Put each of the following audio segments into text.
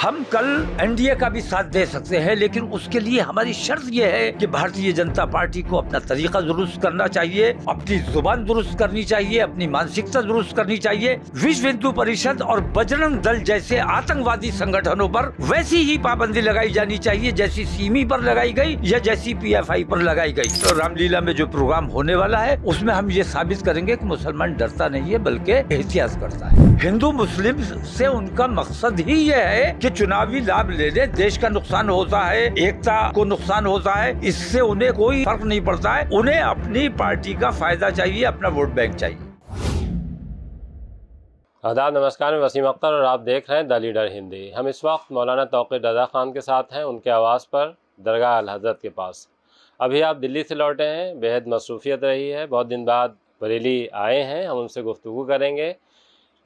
हम कल एनडीए का भी साथ दे सकते हैं, लेकिन उसके लिए हमारी शर्त यह है कि भारतीय जनता पार्टी को अपना तरीका दुरुस्त करना चाहिए, अपनी ज़ुबान दुरुस्त करनी चाहिए, अपनी मानसिकता दुरुस्त करनी चाहिए। विश्व हिंदू परिषद और बजरंग दल जैसे आतंकवादी संगठनों पर वैसी ही पाबंदी लगाई जानी चाहिए, जैसी सीमी पर लगाई गई या जैसी पीएफआई पर लगाई गई। तो रामलीला में जो प्रोग्राम होने वाला है, उसमें हम ये साबित करेंगे कि मुसलमान डरता नहीं है, बल्कि एहतियात करता है। हिंदू मुस्लिम से उनका मकसद ही ये है कि चुनावी लाभ लेने देश का नुकसान होता है, एकता को नुकसान होता है, इससे उन्हें कोई फ़र्क नहीं पड़ता है। उन्हें अपनी पार्टी का फ़ायदा चाहिए, अपना वोट बैंक चाहिए। आदाब, नमस्कार, मैं वसीम अख्तर और आप देख रहे हैं द लीडर हिंदी। हम इस वक्त मौलाना तोक़िर रजा खान के साथ हैं, उनके आवाज़ पर, दरगाह अल हज़रत के पास। अभी आप दिल्ली से लौटे हैं, बेहद मसरूफियत रही है, बहुत दिन बाद बरेली आए हैं, हम उनसे गुफ्तु करेंगे।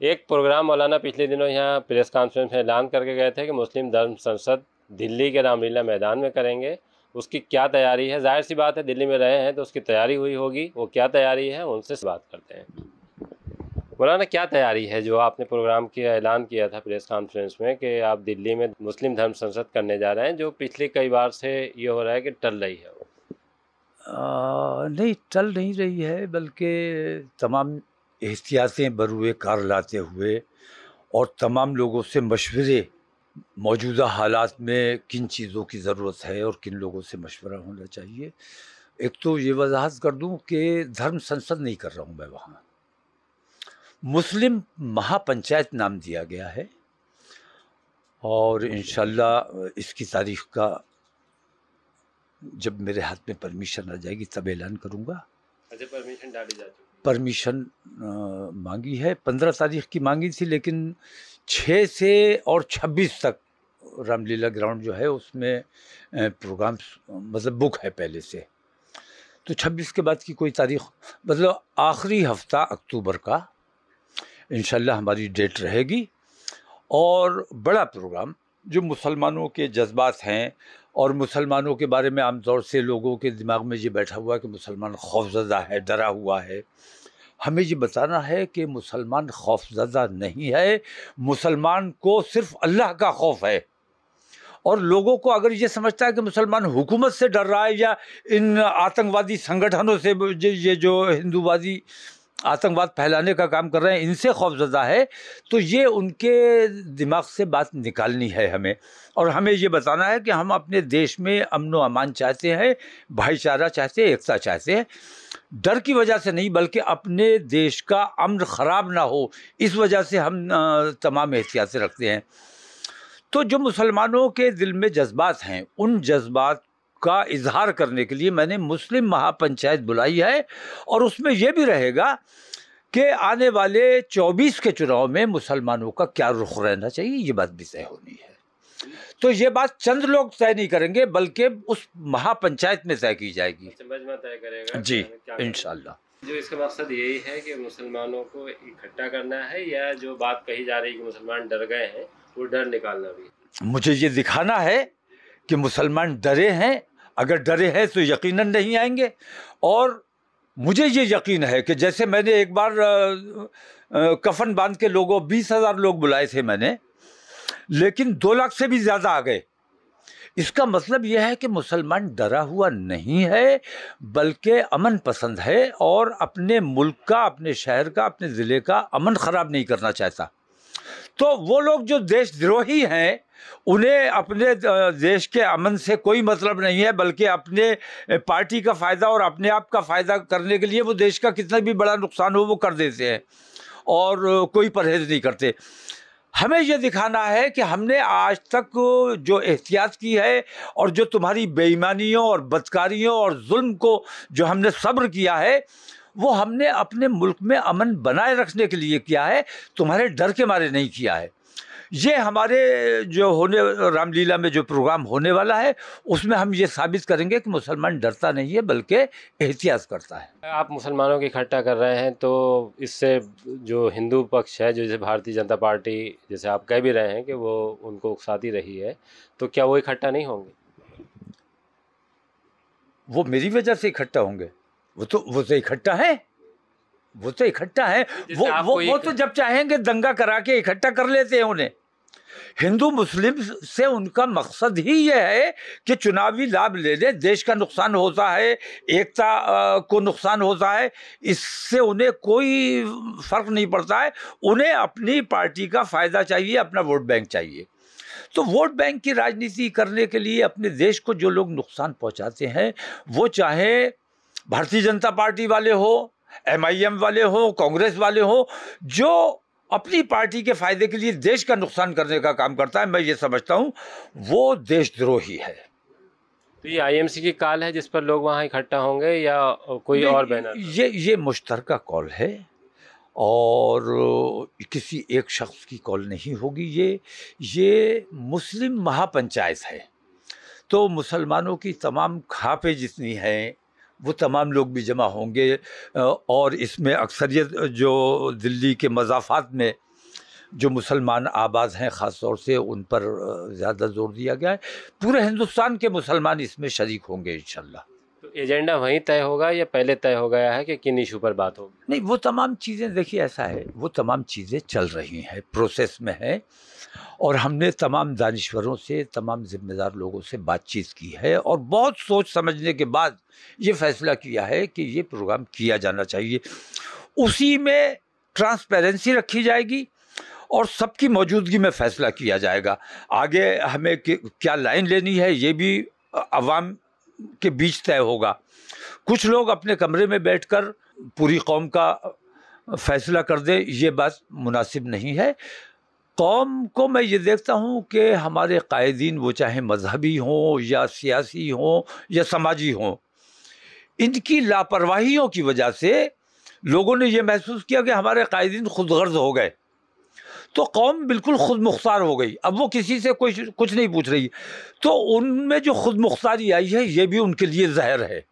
एक प्रोग्राम मौलाना पिछले दिनों यहाँ प्रेस कॉन्फ्रेंस में ऐलान करके गए थे कि मुस्लिम धर्म संसद दिल्ली के रामलीला मैदान में करेंगे। उसकी क्या तैयारी है? ज़ाहिर सी बात है दिल्ली में रहे हैं तो उसकी तैयारी हुई होगी। वो क्या तैयारी है उनसे बात करते हैं। मौलाना क्या तैयारी है जो आपने प्रोग्राम के ऐलान किया था प्रेस कॉन्फ्रेंस में कि आप दिल्ली में मुस्लिम धर्म संसद करने जा रहे हैं जो पिछले कई बार से ये हो रहा है कि टल रही है आ, नहीं टल नहीं रही है बल्कि तमाम एहतियातें बरुए कार लाते हुए और तमाम लोगों से मशवरे, मौजूदा हालात में किन चीज़ों की ज़रूरत है और किन लोगों से मशवरा होना चाहिए। एक तो ये वजाहत कर दूँ कि धर्म संसद नहीं कर रहा हूँ मैं वहाँ। मुस्लिम महापंचायत नाम दिया गया है और इन इसकी तारीख का जब मेरे हाथ में परमिशन आ जाएगी तब ऐलान करूँगा। अच्छा परमिशन डाली जा चुकी परमिशन मांगी है। पंद्रह तारीख की मांगी थी, लेकिन छः से और छब्बीस तक रामलीला ग्राउंड जो है, उसमें प्रोग्राम मतलब बुक है पहले से। तो छब्बीस के बाद की कोई तारीख मतलब आखिरी हफ़्ता अक्टूबर का इन हमारी डेट रहेगी। और बड़ा प्रोग्राम, जो मुसलमानों के जज्बात हैं और मुसलमानों के बारे में आमतौर से लोगों के दिमाग में ये बैठा हुआ है कि मुसलमान खौफजदा है, डरा हुआ है। हमें ये बताना है कि मुसलमान खौफजदा नहीं है। मुसलमान को सिर्फ़ अल्लाह का खौफ है। और लोगों को अगर ये समझता है कि मुसलमान हुकूमत से डर रहा है या इन आतंकवादी संगठनों से ये जो हिंदूवादी आतंकवाद फैलाने का काम कर रहे हैं, इनसे खौफजदा है। तो ये उनके दिमाग से बात निकालनी है हमें। और हमें ये बताना है कि हम अपने देश में अमन अमान चाहते हैं, भाईचारा चाहते हैं, एकता चाहते हैं। डर की वजह से नहीं, बल्कि अपने देश का अमन ख़राब ना हो, इस वजह से हम तमाम एहतियातें रखते हैं। तो जो मुसलमानों के दिल में जज्बात हैं, उन जज्बात का इजहार करने के लिए मैंने मुस्लिम महापंचायत बुलाई है और उसमें यह भी रहेगा कि आने वाले 24 के चुनाव में मुसलमानों का क्या रुख रहना चाहिए ये बात भी तय होनी है। तो ये बात चंद लोग तय नहीं करेंगे बल्कि उस महापंचायत में तय की जाएगी। अच्छा, तय करेगा जी इनशाला जो इसका मकसद यही है कि मुसलमानों को इकट्ठा करना है या जो बात कही जा रही है कि मुसलमान डर गए हैं वो डर निकालना भी मुझे ये दिखाना है कि मुसलमान डरे हैं अगर डरे हैं तो यकीनन नहीं आएँगे। और मुझे ये यकीन है कि जैसे मैंने एक बार आ, आ, कफन बाँध के लोगों बीस हज़ार लोग बुलाए थे मैंने लेकिन दो लाख से भी ज़्यादा आ गए। इसका मतलब यह है कि मुसलमान डरा हुआ नहीं है बल्कि अमन पसंद है और अपने मुल्क का अपने शहर का अपने ज़िले का अमन ख़राब नहीं करना चाहता। तो वो लोग जो देशद्रोही हैं, उन्हें अपने देश के अमन से कोई मतलब नहीं है, बल्कि अपने पार्टी का फ़ायदा और अपने आप का फ़ायदा करने के लिए वो देश का कितना भी बड़ा नुकसान हो, वो कर देते हैं और कोई परहेज़ नहीं करते। हमें ये दिखाना है कि हमने आज तक जो एहतियात की है और जो तुम्हारी बेईमानियों और बदकारियों और जुल्म को जो हमने सब्र किया है वो हमने अपने मुल्क में अमन बनाए रखने के लिए किया है तुम्हारे डर के मारे नहीं किया है। ये हमारे जो होने रामलीला में जो प्रोग्राम होने वाला है उसमें हम ये साबित करेंगे कि मुसलमान डरता नहीं है बल्कि एहतियात करता है। आप मुसलमानों की इकट्ठा कर रहे हैं तो इससे जो हिंदू पक्ष है जो जैसे भारतीय जनता पार्टी जैसे आप कह भी रहे हैं कि वो उनको उकसाती रही है तो क्या वो इकट्ठा नहीं होंगे? वो मेरी वजह से इकट्ठा होंगे। वो तो वो तो इकट्ठा है। वो तो इकट्ठा है। वो वो वो तो जब चाहेंगे दंगा करा के इकट्ठा कर लेते हैं उन्हें। हिंदू मुस्लिम से उनका मकसद ही यह है कि चुनावी लाभ ले ले। देश का नुकसान होता है एकता को नुकसान होता है। इससे उन्हें कोई फ़र्क नहीं पड़ता है। उन्हें अपनी पार्टी का फ़ायदा चाहिए अपना वोट बैंक चाहिए। तो वोट बैंक की राजनीति करने के लिए अपने देश को जो लोग नुकसान पहुंचाते हैं वो चाहे भारतीय जनता पार्टी वाले हो एमआईएम वाले हो कांग्रेस वाले हो जो अपनी पार्टी के फ़ायदे के लिए देश का नुकसान करने का काम करता है मैं ये समझता हूँ वो देशद्रोही है। तो ये आईएमसी की कॉल है जिस पर लोग वहाँ इकट्ठा होंगे या कोई और बैनर? ये ये मुश्तरका कॉल है और किसी एक शख्स की कॉल नहीं होगी ये ये मुस्लिम महापंचायत है। तो मुसलमानों की तमाम खापे जितनी हैं वो तमाम लोग भी जमा होंगे। और इसमें अक्सरियत जो दिल्ली के मजाफात में जो मुसलमान आबाद हैं, ख़ास तौर से उन पर ज़्यादा ज़ोर दिया गया है। पूरे हिंदुस्तान के मुसलमान इसमें शरीक होंगे इन एजेंडा वहीं तय होगा या पहले तय हो गया है कि किन इशू पर बात होगी? नहीं, वो तमाम चीज़ें, देखिए ऐसा है, वो तमाम चीज़ें चल रही हैं, प्रोसेस में है, और हमने तमाम दानश्वरों से, तमाम ज़िम्मेदार लोगों से बातचीत की है, और बहुत सोच समझने के बाद ये फैसला किया है कि ये प्रोग्राम किया जाना चाहिए। उसी में ट्रांसपेरेंसी रखी जाएगी, और सबकी मौजूदगी में फ़ैसला किया जाएगा। आगे हमें क्या लाइन लेनी है, ये भी आवाम के बीच तय होगा। कुछ लोग अपने कमरे में बैठकर पूरी कौम का फैसला कर दे, ये बात मुनासिब नहीं है। कौम को मैं ये देखता हूँ कि हमारे कायदीन, वो चाहे मजहबी हों या सियासी हों या समाजी हों, इनकी लापरवाहियों की वजह से लोगों ने यह महसूस किया कि हमारे कायदीन खुद गर्ज हो गए। तो कौम बिल्कुल खुद मुख्तार हो गई। अब वो किसी से कोई कुछ नहीं पूछ रही। तो उनमें जो खुद मुख्तारी आई है, ये भी उनके लिए जहर है।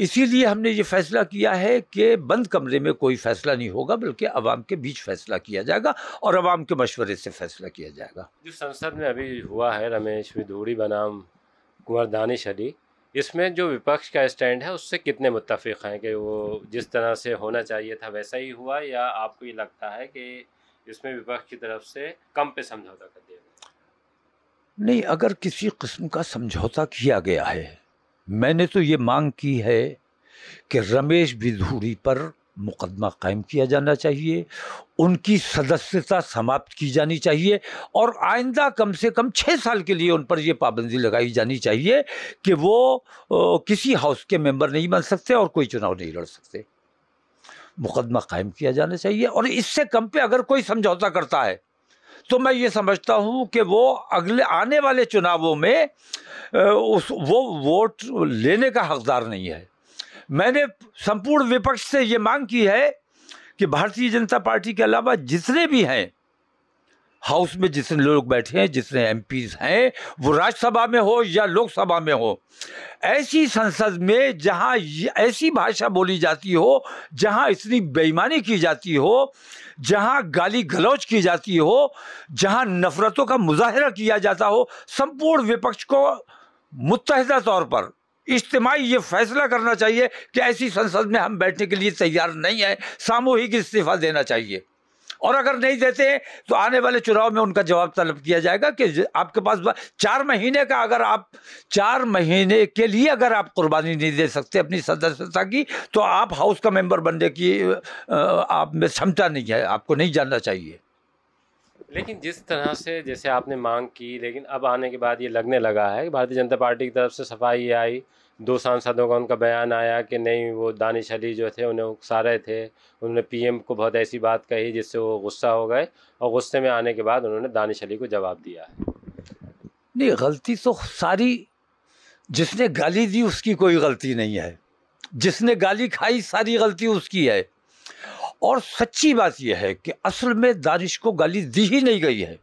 इसीलिए हमने ये फैसला किया है कि बंद कमरे में कोई फैसला नहीं होगा, बल्कि आवाम के बीच फैसला किया जाएगा और आवाम के मशवरे से फैसला किया जाएगा। जो संसद में अभी हुआ है, रमेश विधूड़ी बनाम, कुंवर दानिश अली, इसमें जो विपक्ष का स्टैंड है, उससे कितने मुतफ़ हैं कि वो जिस तरह से होना चाहिए था, वैसा ही हुआ या आपको ये लगता है कि इसमें विपक्ष की तरफ़ से कम पे समझौता कर दिया नहीं, अगर किसी किस्म का समझौता किया गया है, मैंने तो ये मांग की है कि रमेश बिधूड़ी पर मुकदमा कायम किया जाना चाहिए, उनकी सदस्यता समाप्त की जानी चाहिए, और आइंदा कम से कम छः साल के लिए उन पर यह पाबंदी लगाई जानी चाहिए कि वो किसी हाउस के मेंबर नहीं बन सकते और कोई चुनाव नहीं लड़ सकते। मुकदमा कायम किया जाना चाहिए और इससे कम पे अगर कोई समझौता करता है तो मैं ये समझता हूँ कि वो अगले आने वाले चुनावों में उस, वो वोट लेने का हकदार नहीं है। मैंने संपूर्ण विपक्ष से ये मांग की है कि भारतीय जनता पार्टी के अलावा जितने भी हैं हाउस में जितने लोग बैठे हैं, जितने एम हैं, वो राज्यसभा में हो या लोकसभा में हो, ऐसी संसद में जहाँ ऐसी भाषा बोली जाती हो, जहाँ इतनी बेईमानी की जाती हो, जहाँ गाली गलौज की जाती हो, जहाँ नफ़रतों का मुजाहरा किया जाता हो, संपूर्ण विपक्ष को मुतहदा तौर पर इज्तमाही ये फैसला करना चाहिए कि ऐसी संसद में हम बैठने के लिए तैयार नहीं है, सामूहिक इस्तीफा देना चाहिए। और अगर नहीं देते हैं तो आने वाले चुनाव में उनका जवाब तलब किया जाएगा कि आपके पास चार महीने का अगर आप चार महीने के लिए अगर आप कुर्बानी नहीं दे सकते अपनी सदस्यता की तो आप हाउस का मेंबर बनने की आप में क्षमता नहीं है, आपको नहीं जानना चाहिए। लेकिन जिस तरह से जैसे आपने मांग की, लेकिन अब आने के बाद ये लगने लगा है कि भारतीय जनता पार्टी की तरफ़ से सफ़ाई आई। दो सांसदों का उनका बयान आया कि नहीं, वो दानिश अली जो थे, उन्हें उकसा रहे थे। उन्होंने पीएम को बहुत ऐसी बात कही जिससे वो गुस्सा हो गए और गुस्से में आने के बाद उन्होंने दानिश अली को जवाब दिया है। नहीं, गलती तो सारी, जिसने गाली दी उसकी कोई गलती नहीं है। जिसने गाली खाई सारी गलती उसकी है। और सच्ची बात यह है कि असल में दानिश को गाली दी ही नहीं गई है।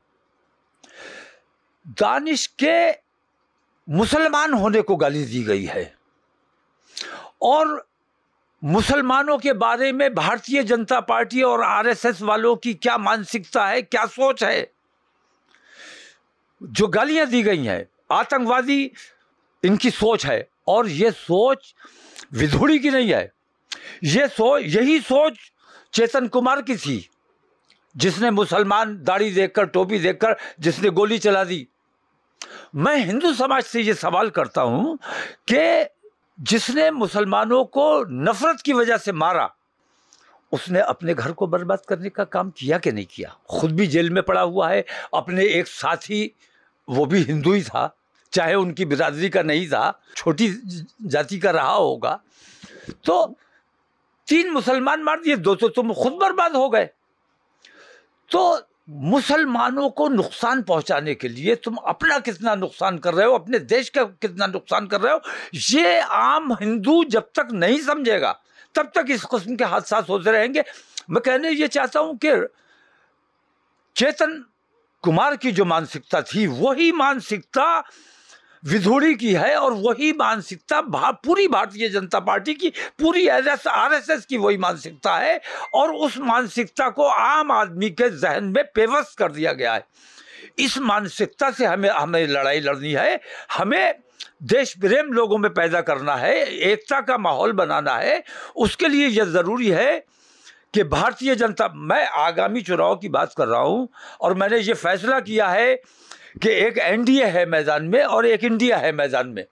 दानिश के मुसलमान होने को गाली दी गई है। और मुसलमानों के बारे में भारतीय जनता पार्टी और आरएसएस वालों की क्या मानसिकता है, क्या सोच है? जो गालियाँ दी गई हैं, आतंकवादी इनकी सोच है और ये सोच विधुड़ी की नहीं है। ये सोच यही सोच चेतन कुमार की थी, जिसने मुसलमान दाढ़ी देखकर, टोपी देखकर, जिसने गोली चला दी। मैं हिंदू समाज से ये सवाल करता हूँ कि जिसने मुसलमानों को नफरत की वजह से मारा, उसने अपने घर को बर्बाद करने का काम किया कि नहीं किया? खुद भी जेल में पड़ा हुआ है, अपने एक साथी, वो भी हिंदू ही था, चाहे उनकी बिरादरी का नहीं था, छोटी जाति का रहा होगा। तो तीन मुसलमान मार दिए, दो तो तुम खुद बर्बाद हो गए। तो मुसलमानों को नुकसान पहुँचाने के लिए तुम अपना कितना नुकसान कर रहे हो, अपने देश का कितना नुकसान कर रहे हो, ये आम हिंदू जब तक नहीं समझेगा, तब तक इस किस्म के हादसा होते रहेंगे। मैं कहने ये चाहता हूँ कि चेतन कुमार की जो मानसिकता थी, वही मानसिकता विधोड़ी की है और वही मानसिकता भा, पूरी भारतीय जनता पार्टी की पूरी आर एस एस की वही मानसिकता है और उस मानसिकता को आम आदमी के जहन में पेवस कर दिया गया है। इस मानसिकता से हमें हमें लड़ाई लड़नी है हमें देश प्रेम लोगों में पैदा करना है एकता का माहौल बनाना है। उसके लिए यह ज़रूरी है कि भारतीय जनता मैं आगामी चुनाव की बात कर रहा हूँ और मैंने ये फैसला किया है कि एक एनडीए है मैदान में और एक इंडिया है मैदान में।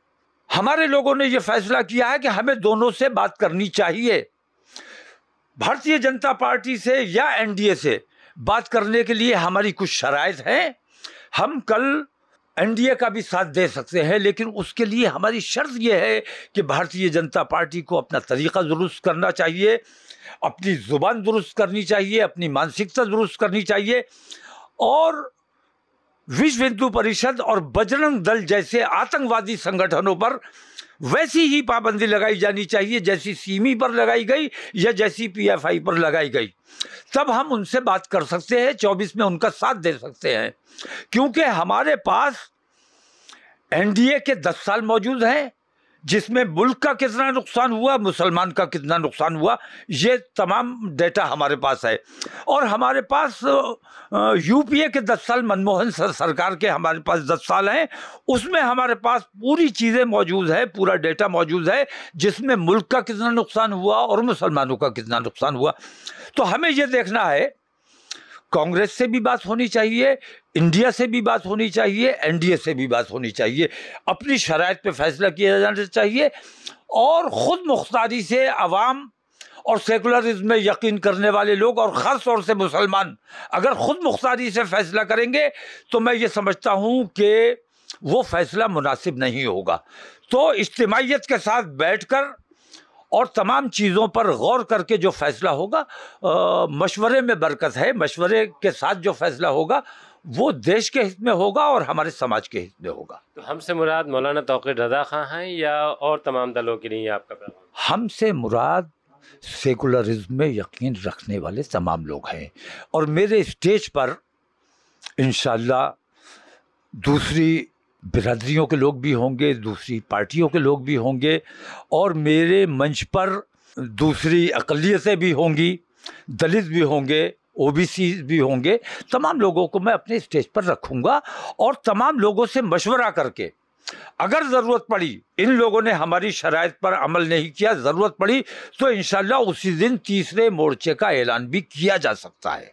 हमारे लोगों ने यह फैसला किया है कि हमें दोनों से बात करनी चाहिए। भारतीय जनता पार्टी से या एनडीए से बात करने के लिए हमारी कुछ शराइत हैं। हम कल एनडीए का भी साथ दे सकते हैं, लेकिन उसके लिए हमारी शर्त यह है कि भारतीय जनता पार्टी को अपना तरीका दुरुस्त करना चाहिए, अपनी ज़ुबान दुरुस्त करनी चाहिए, अपनी मानसिकता दुरुस्त करनी चाहिए और विश्व हिंदू परिषद और बजरंग दल जैसे आतंकवादी संगठनों पर वैसी ही पाबंदी लगाई जानी चाहिए, जैसी सीमी पर लगाई गई या जैसी पीएफआई पर लगाई गई। तब हम उनसे बात कर सकते हैं, चौबीस में उनका साथ दे सकते हैं। क्योंकि हमारे पास एनडीए के दस साल मौजूद हैं जिसमें मुल्क का कितना नुकसान हुआ, मुसलमान का कितना नुकसान हुआ, ये तमाम डेटा हमारे पास है। और हमारे पास यूपीए के दस साल, मनमोहन सरकार के हमारे पास दस साल हैं। उसमें हमारे पास पूरी चीज़ें मौजूद है, पूरा डेटा मौजूद है, जिसमें मुल्क का कितना नुकसान हुआ और मुसलमानों का कितना नुकसान हुआ। तो हमें ये देखना है कांग्रेस से भी बात होनी चाहिए, इंडिया से भी बात होनी चाहिए, एनडीए से भी बात होनी चाहिए। अपनी शराइ पे फैसला किया जाना चाहिए और ख़ुद मुख्तारी से आवाम और सेकुलरिज्म में यकीन करने वाले लोग और ख़ास तौर से मुसलमान, अगर ख़ुद मुख्तारी से फैसला करेंगे तो मैं ये समझता हूँ कि वो फैसला मुनासिब नहीं होगा। तो इज्तमाहीत के साथ बैठ कर और तमाम चीज़ों पर गौर करके जो फ़ैसला होगा मशवरे में बरकत है। मशवरे के साथ जो फ़ैसला होगा वो देश के हित में होगा और हमारे समाज के हित में होगा। तो हमसे मुराद मौलाना तोक़िर रजा खां हैं या और तमाम दलों के लिए आपका हमसे मुराद सेकुलरिज्म में यकीन रखने वाले तमाम लोग हैं। और मेरे स्टेज पर इन दूसरी बिरादरियों के लोग भी होंगे, दूसरी पार्टियों के लोग भी होंगे और मेरे मंच पर दूसरी अकलीतें भी होंगी, दलित भी होंगे ओबीसी भी होंगे। तमाम लोगों को मैं अपने स्टेज पर रखूँगा और तमाम लोगों से मशवरा करके अगर ज़रूरत पड़ी, इन लोगों ने हमारी शराइ पर अमल नहीं किया, ज़रूरत पड़ी तो इन उसी दिन तीसरे मोर्चे का ऐलान भी किया जा सकता है।